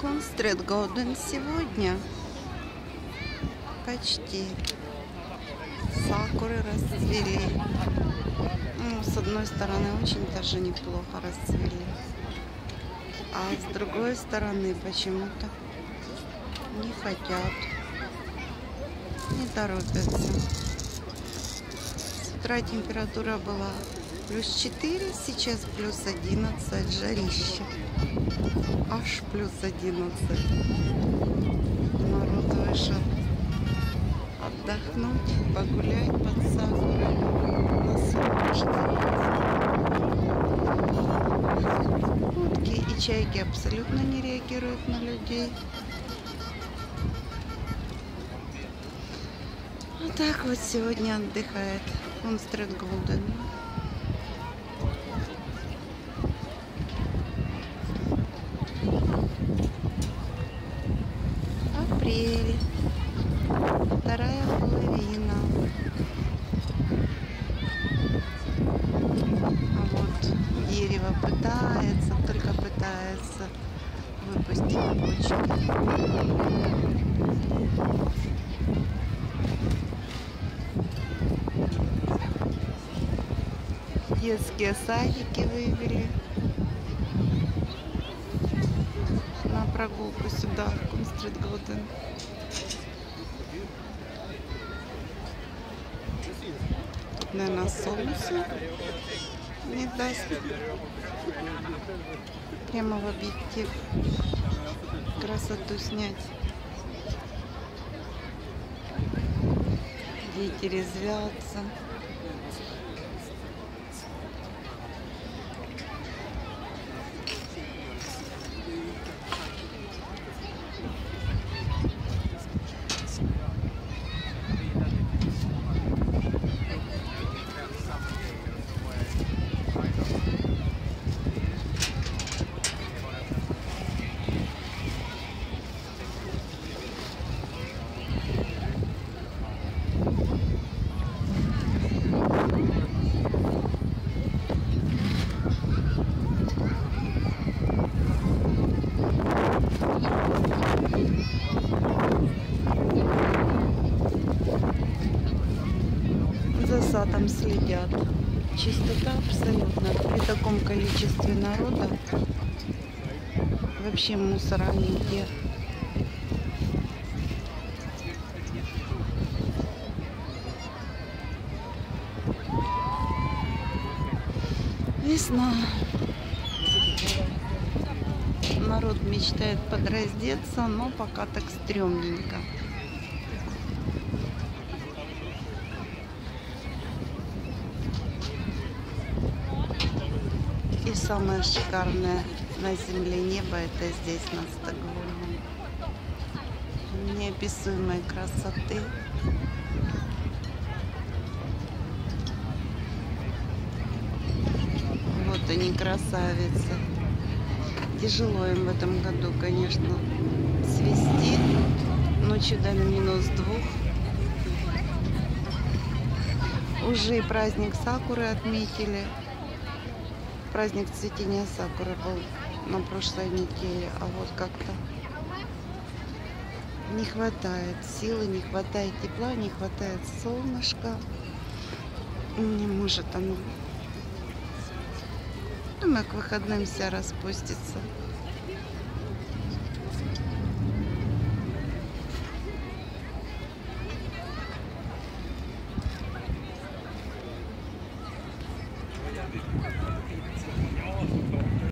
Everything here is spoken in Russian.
Констрет Голден сегодня почти сакуры расцвели. Ну, с одной стороны очень даже неплохо расцвели. А с другой стороны почему-то не хотят, не торопятся. С утра температура была плюс 4, сейчас плюс 11, жарище. Аж плюс 11. Народ вышел отдохнуть, погулять под сакурой на солнышке. Утки и чайки абсолютно не реагируют на людей. Вот так вот сегодня отдыхает Монстрет Голден. Апрель. Вторая половина. А вот дерево пытается, только пытается выпустить почки. Детские садики вывели прогулку сюда, в Кунстрит Голден. Тут, наверное, солнце не даст прямо в объектив красоту снять. Дети резвятся. За садом следят. Чистота абсолютно. При таком количестве народа вообще мусора нигде. Весна. Народ мечтает подраздеться, но пока так стрёмненько. И самое шикарное на земле небо это здесь, на Стокгольме. Неописуемой красоты. Вот они, красавицы. Тяжело им в этом году, конечно, свести. Ночью до минус двух. Уже и праздник Сакуры отметили праздник цветения сакуры был на прошлой неделе, а вот как-то не хватает силы, не хватает тепла, не хватает солнышка. Не может оно. Думаю, к выходным вся распустится.